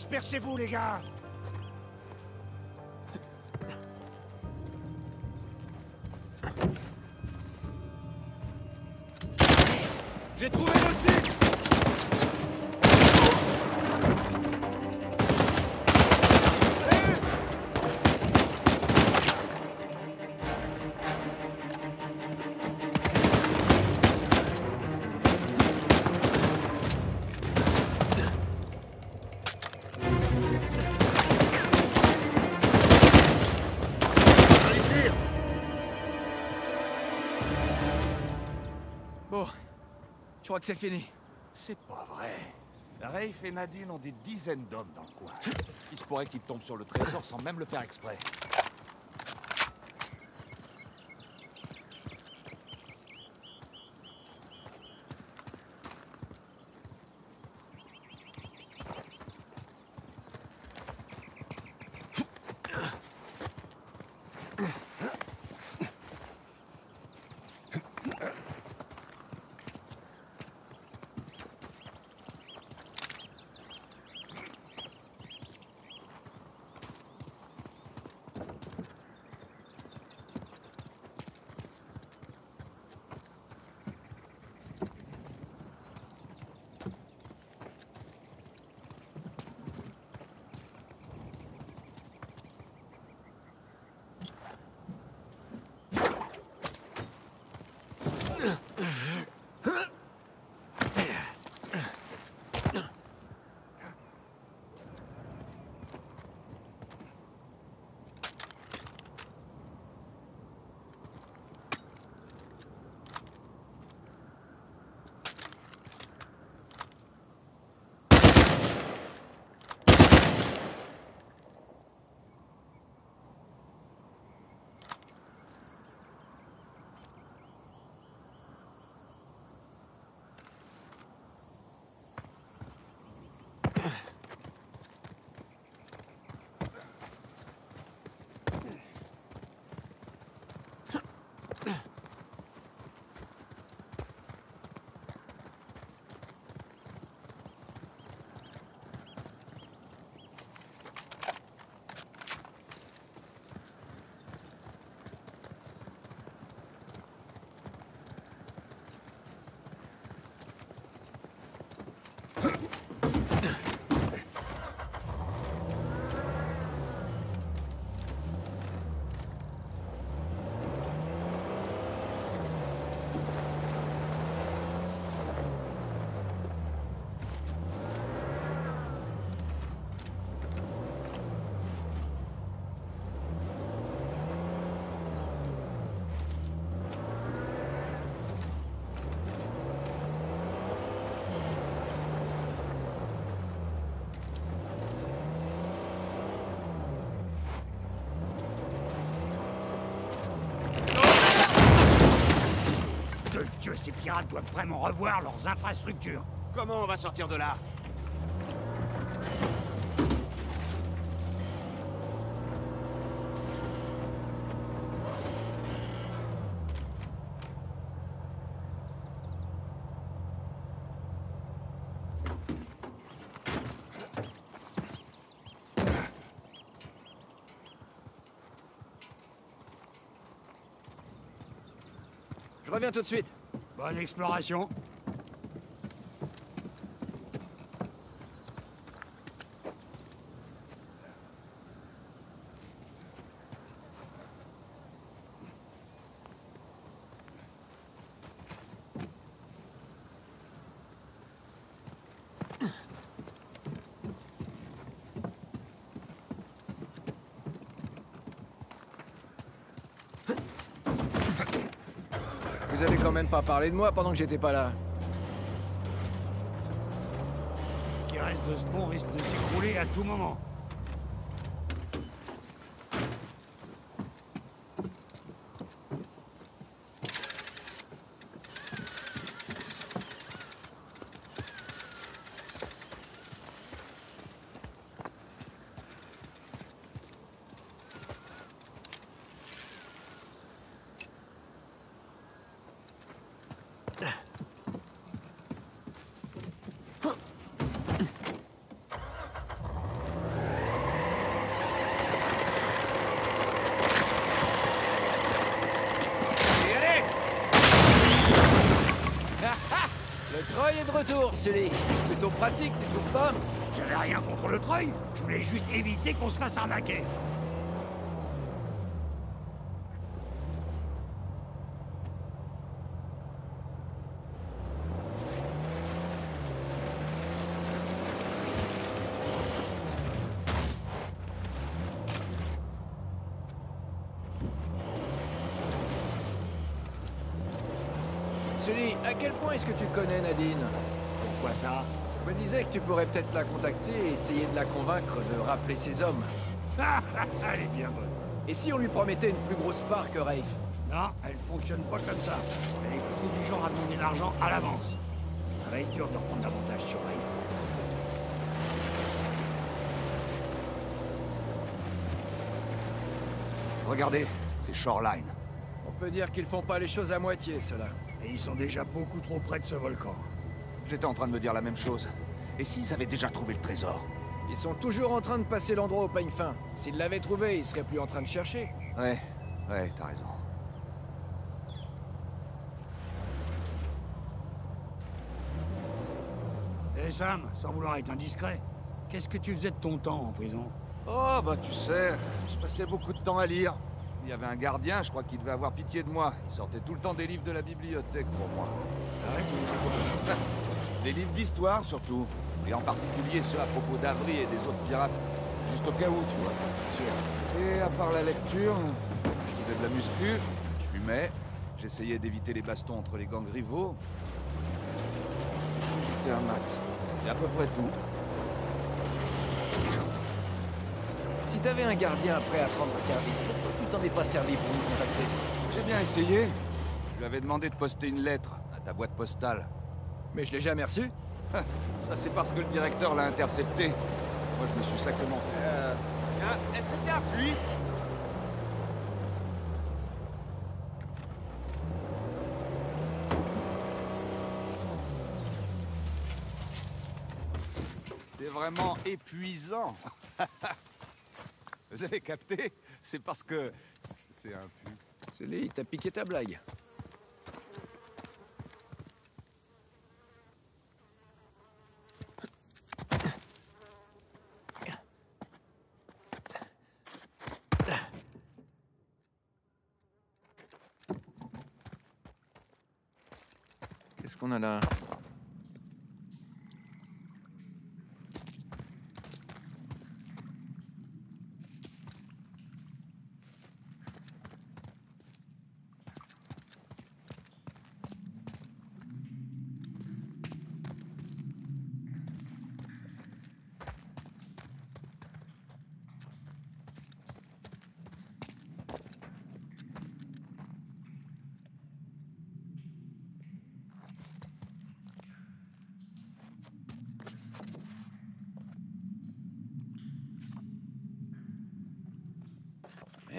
Dispersez-vous, les gars. J'ai trouvé le site crois que c'est fini. C'est pas vrai. Rafe et Nadine ont des dizaines d'hommes dans le coin. Il se pourrait qu'il tombe sur le trésor sans même le faire exprès. Doivent vraiment revoir leurs infrastructures. Comment on va sortir de là Je reviens tout de suite. Bonne exploration. Vous avez quand même pas parlé de moi pendant que j'étais pas là. Ce qui reste de ce pont risque de s'écrouler à tout moment. Sully. Plutôt pratique, tu trouves pas J'avais rien contre le treuil. Je voulais juste éviter qu'on se fasse arnaquer. Sully, à quel point est-ce que tu connais Nadine? Pourquoi ça Je me disais que tu pourrais peut-être la contacter et essayer de la convaincre de rappeler ses hommes. Elle est bien bonne. Et si on lui promettait une plus grosse part que Rafe? Non, elle fonctionne pas comme ça. Elle est plutôt du genre à donner l'argent à l'avance. Ça va être dur de reprendre davantage sur elle. Regardez, c'est Shoreline. On peut dire qu'ils font pas les choses à moitié, ceux-là. Et ils sont déjà beaucoup trop près de ce volcan. J'étais en train de me dire la même chose. Et s'ils avaient déjà trouvé le trésor Ils sont toujours en train de passer l'endroit au peigne fin. S'ils l'avaient trouvé, ils seraient plus en train de chercher. Ouais, ouais, t'as raison. Eh Sam, sans vouloir être indiscret, qu'est-ce que tu faisais de ton temps en prison? Oh, bah tu sais, je passais beaucoup de temps à lire. Il y avait un gardien, je crois qu'il devait avoir pitié de moi. Il sortait tout le temps des livres de la bibliothèque pour moi. Ah ouais, Des livres d'histoire surtout. Et en particulier ceux à propos d'Avry et des autres pirates. Juste au cas où, tu vois. Sûr. Et à part la lecture, je faisais de la muscu, je fumais, j'essayais d'éviter les bastons entre les gangs rivaux. J'étais un max. C'est à peu près tout. Si t'avais un gardien prêt à te rendre service, pourquoi tu t'en es pas servi pour nous contacter? J'ai bien essayé. Je lui avais demandé de poster une lettre à ta boîte postale. Mais je l'ai jamais reçu. Ah, Ça, c'est parce que le directeur l'a intercepté. Moi, je me suis sacrément fait. Euh... Est-ce que c'est un puits? C'est vraiment épuisant. Vous avez capté? C'est parce que c'est un puits. Sully, t'as piqué ta blague. Qu'est-ce qu'on a là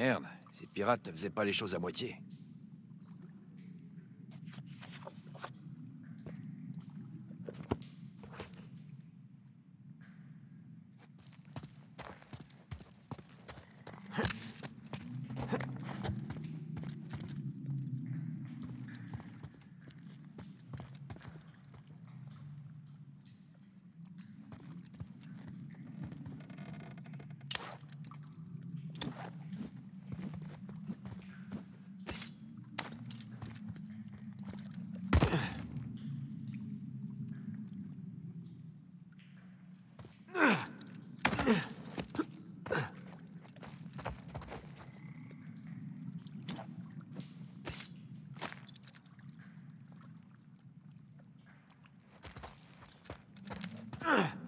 Merde, ces pirates ne faisaient pas les choses à moitié. Ugh.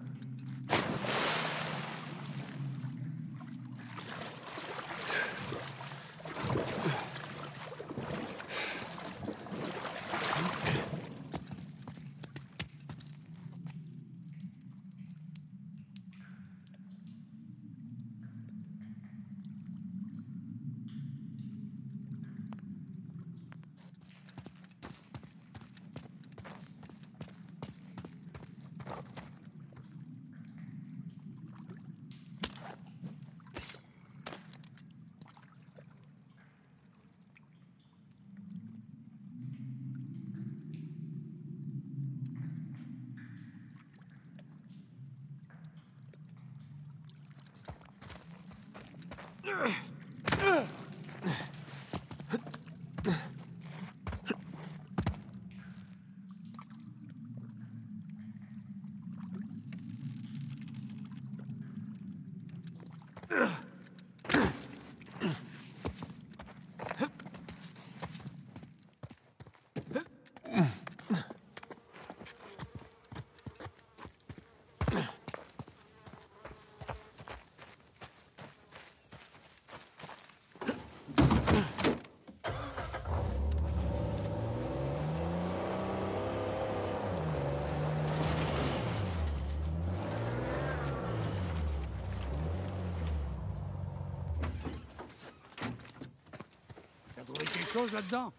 Ugh. Chose là-dedans